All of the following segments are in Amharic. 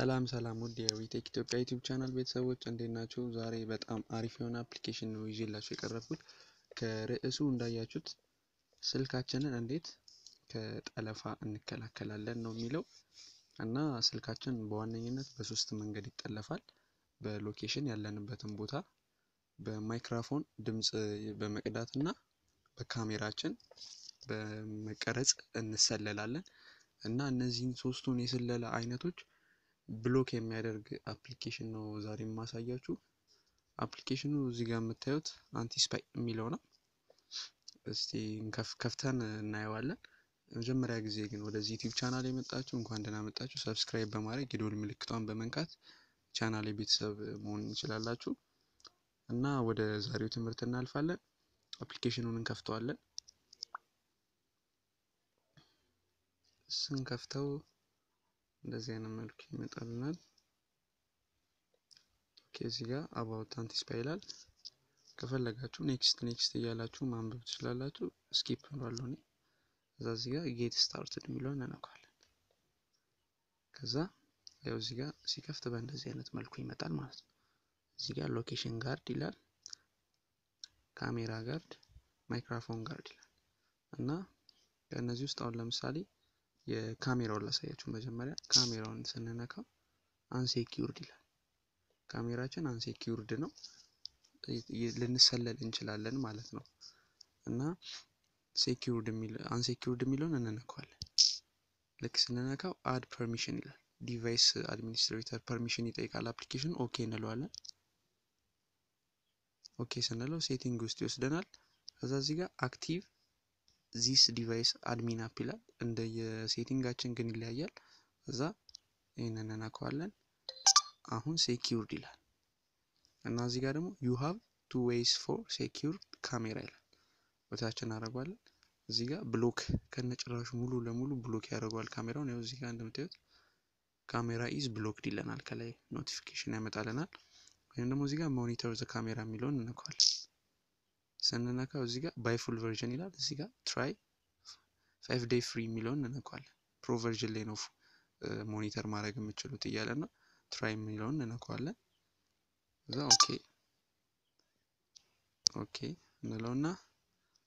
ሰላም ሰላም ውድ የዊቴክ ኢትዮጵያ ዩቲዩብ ቻናል ቤተሰቦች እንዴት ናችሁ? ዛሬ በጣም አሪፍ የሆነ አፕሊኬሽን ነው ይዤላችሁ የቀረብኩት። ከርዕሱ እንዳያችሁት ስልካችንን እንዴት ከጠለፋ እንከላከላለን ነው የሚለው እና ስልካችን በዋነኝነት በሶስት መንገድ ይጠለፋል። በ location ያለንበትን ቦታ፣ በማይክሮፎን ድምፅ በመቅዳት እና በካሜራችን በመቀረጽ እንሰለላለን እና እነዚህን ሶስቱን የስለላ አይነቶች block የሚያደርግ አፕሊኬሽን ነው ዛሬ የማሳያችሁ። አፕሊኬሽኑ እዚህ ጋር የምታዩት Anti Spy የሚለው ነው። እስቲ ከፍተን እናየዋለን። መጀመሪያ ጊዜ ግን ወደዚህ ዩቲዩብ ቻናል የመጣችሁ እንኳን ደህና መጣችሁ። subscribe በማድረግ የደወል ምልክቷን በመንካት ቻናል ቤተሰብ መሆን ትችላላችሁ እና ወደ ዛሬው ትምህርት እናልፋለን። አፕሊኬሽኑን እንከፍተዋለን። ስንከፍተው እንደዚህ አይነት መልኩ ይመጣልናል። እዚህ ጋር About Anti Spy ይላል። ከፈለጋችሁ next next እያላችሁ ማንበብ ትችላላችሁ። skip እላለሁ እኔ። ከዛ እዚህ ጋር get started የሚለውን እንነካዋለን። ከዛ ያው እዚህ ጋር ሲከፍት በእንደዚህ አይነት መልኩ ይመጣል ማለት ነው። እዚህ ጋር location guard ይላል፣ camera guard፣ microphone guard ይላል እና ከእነዚህ ውስጥ አሁን ለምሳሌ የካሜራውን ላሳያችሁ። መጀመሪያ ካሜራውን ስንነካው unsecured ይላል። ካሜራችን unsecured ነው፣ ልንሰለል እንችላለን ማለት ነው እና secured unsecured የሚለውን እንነካዋለን። ልክ ስንነካው add permission ይላል። device administrator permission ይጠይቃል አፕሊኬሽን። OK እንለዋለን። OK ስንለው setting ውስጥ ይወስደናል። ከዛ እዚህ ጋር activate this device admin app ይላል። እንደ የ setting ኣችን ግን ይለያያል። ከዛ ይህንን እንነካዋለን። አሁን secured ይላል እና እዚህ ጋር ደግሞ you have two ways for secured camera ይላል። ወታችን እናደርገዋለን። እዚህ ጋር block ከነጭራሹ ሙሉ ለሙሉ block ያደርገዋል ካሜራውን። ያው እዚህ ጋር እንደምታዩት camera is blocked ይለናል። ከላይ notification ያመጣልናል። ወይም ደግሞ እዚህ ጋር monitor the camera የሚለውን እንነካዋለን። ስንነካው እዚህ ጋር buy full version ይላል። እዚህ ጋር try five day free የሚለውን እንነካዋለን። pro version ላይ ነው monitor ማድረግ የምችሉት እያለ ነው። try የሚለውን እንነካዋለን። ከዛ OK OK እንለውና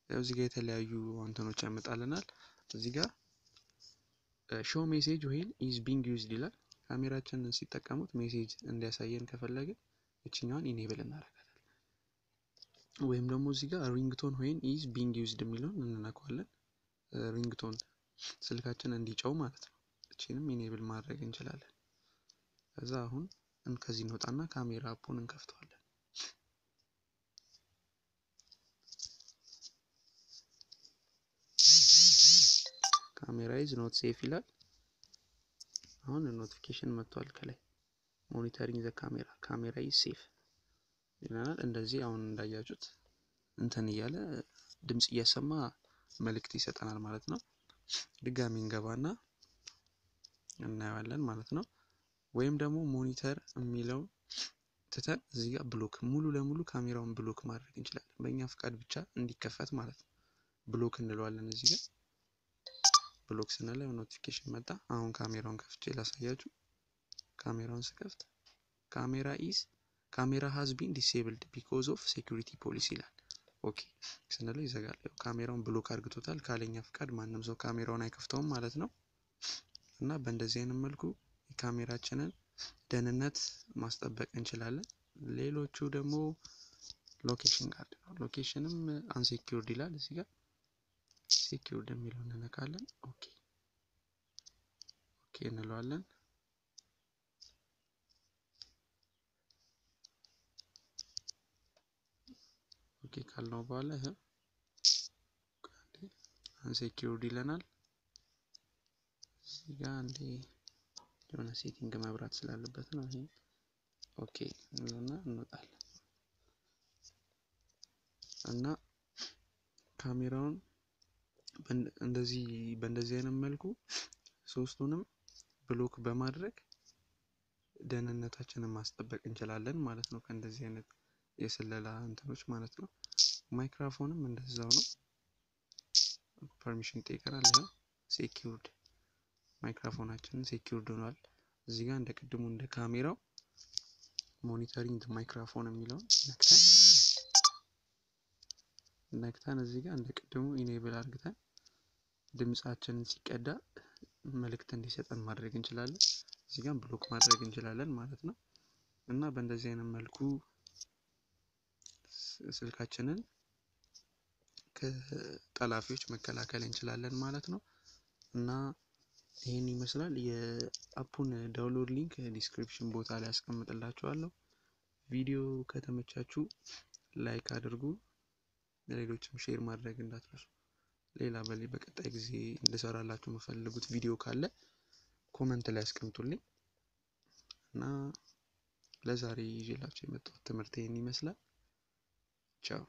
ያው እዚህ ጋር የተለያዩ እንትኖች ያመጣልናል። እዚህ ጋር show message when is being used ይላል። ካሜራችንን ሲጠቀሙት message እንዲያሳየን ከፈለግን እችኛዋን enable እናደርጋለን። ወይም ደግሞ እዚህ ጋር ringtone when is being used የሚለውን እንነካዋለን። ringtone ስልካችን እንዲጮህ ማለት ነው። እቺንም enable ማድረግ እንችላለን። ከዛ አሁን ከዚህ እንወጣና ካሜራ app ኡን እንከፍተዋለን። camera is not safe ይላል። አሁን notification መጥቷል ከላይ monitoring the camera camera is safe ይለናል። እንደዚህ አሁን እንዳያችሁት እንትን እያለ ድምፅ እያሰማ መልእክት ይሰጠናል ማለት ነው። ድጋሚ እንገባና እናየዋለን ማለት ነው። ወይም ደግሞ monitor የሚለው ትተን እዚህ ጋር block ሙሉ ለሙሉ ካሜራውን block ማድረግ እንችላለን። በእኛ ፍቃድ ብቻ እንዲከፈት ማለት ነው። block እንለዋለን። እዚህ ጋር block ስንለው notification መጣ። አሁን ካሜራውን ከፍቼ ላሳያችሁ። ካሜራውን ስከፍት camera is camera has been disabled because of security policy ይላል። OK ስንለው ይዘጋል። ካሜራውን block አድርጎታል። ካለእኛ ፍቃድ ማንም ሰው ካሜራውን አይከፍተውም ማለት ነው። እና በእንደዚህ አይነት መልኩ የካሜራችንን ደህንነት ማስጠበቅ እንችላለን። ሌሎቹ ደግሞ location guard ነው። location ም unsecured ይላል። እዚህ ጋር secured የሚለውን እንነካለን። OK OK እንለዋለን። OK ካልነው በኋላ ይሄ unsecured ይለናል። እዚህ ጋር እንዴ የሆነ setting መብራት ስላለበት ነው። ይሄ OK እንለውና እንወጣለን እና ካሜራውን እንደዚህ በእንደዚህ አይነት መልኩ ሶስቱንም block በማድረግ ደህንነታችንን ማስጠበቅ እንችላለን ማለት ነው። ከእንደዚህ አይነት የስለላ እንትኖች ማለት ነው። ማይክሮፎንም እንደዛው ነው። permission ይጠይቀናል። secured ማይክሮፎናችንን secured ሆኗል። እዚህ ጋር እንደ ቅድሙ እንደ ካሜራው monitoring microphone የሚለውን ነክተን ነክተን እዚህ ጋር እንደ ቅድሙ enable አድርግተን ድምጻችንን ሲቀዳ መልእክት እንዲሰጠን ማድረግ እንችላለን። እዚህ ጋር block ማድረግ እንችላለን ማለት ነው እና በእንደዚህ አይነት መልኩ ስልካችንን ከጠላፊዎች መከላከል እንችላለን ማለት ነው እና ይህን ይመስላል። የ app ኡን download link description ቦታ ላይ ያስቀምጥላችኋለሁ። ቪዲዮ ከተመቻችሁ like አድርጉ፣ ለሌሎችም share ማድረግ እንዳትረሱ። ሌላ በሌ በቀጣይ ጊዜ እንድሰራላችሁ የምትፈልጉት ቪዲዮ ካለ comment ላይ ያስቀምጡልኝ እና ለዛሬ ይዤላችሁ የመጣሁት ትምህርት ይህን ይመስላል። ቻው